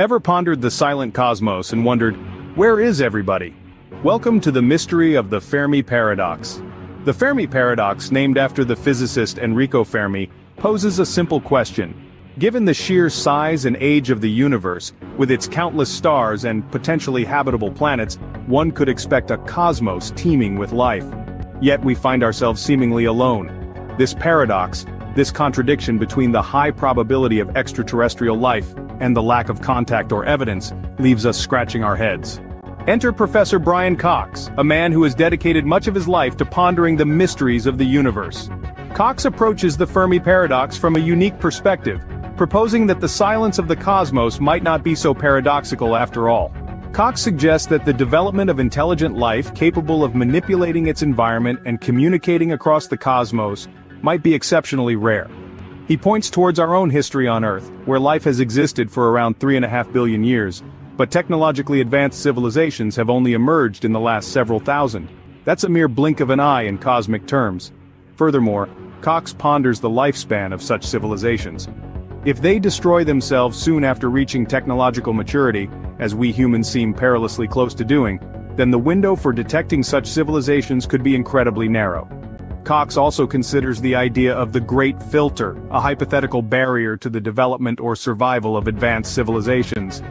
Ever pondered the silent cosmos and wondered, where is everybody? Welcome to the mystery of the Fermi paradox. The Fermi paradox, named after the physicist Enrico Fermi, poses a simple question. Given the sheer size and age of the universe, with its countless stars and potentially habitable planets, one could expect a cosmos teeming with life. Yet we find ourselves seemingly alone. This paradox, this contradiction between the high probability of extraterrestrial life and the lack of contact or evidence, leaves us scratching our heads. Enter Professor Brian Cox, a man who has dedicated much of his life to pondering the mysteries of the universe. Cox approaches the Fermi paradox from a unique perspective, proposing that the silence of the cosmos might not be so paradoxical after all. Cox suggests that the development of intelligent life capable of manipulating its environment and communicating across the cosmos might be exceptionally rare. He points towards our own history on Earth, where life has existed for around 3.5 billion years, but technologically advanced civilizations have only emerged in the last several thousand. That's a mere blink of an eye in cosmic terms. Furthermore, Cox ponders the lifespan of such civilizations. If they destroy themselves soon after reaching technological maturity, as we humans seem perilously close to doing, then the window for detecting such civilizations could be incredibly narrow. Cox also considers the idea of the Great Filter, a hypothetical barrier to the development or survival of advanced civilizations.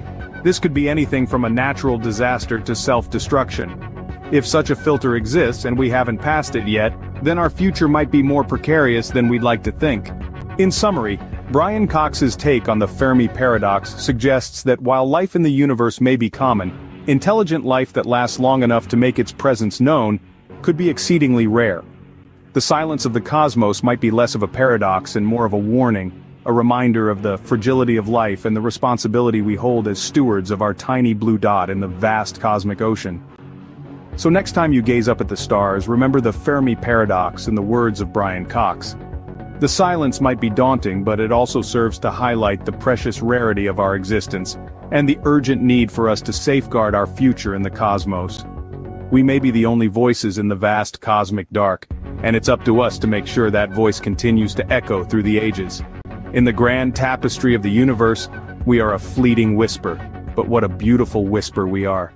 This could be anything from a natural disaster to self-destruction. If such a filter exists and we haven't passed it yet, then our future might be more precarious than we'd like to think. In summary, Brian Cox's take on the Fermi paradox suggests that while life in the universe may be common, intelligent life that lasts long enough to make its presence known could be exceedingly rare. The silence of the cosmos might be less of a paradox and more of a warning, a reminder of the fragility of life and the responsibility we hold as stewards of our tiny blue dot in the vast cosmic ocean. So next time you gaze up at the stars, remember the Fermi paradox in the words of Brian Cox. The silence might be daunting but it also serves to highlight the precious rarity of our existence, and the urgent need for us to safeguard our future in the cosmos. We may be the only voices in the vast cosmic dark, and it's up to us to make sure that voice continues to echo through the ages. In the grand tapestry of the universe, we are a fleeting whisper, but what a beautiful whisper we are.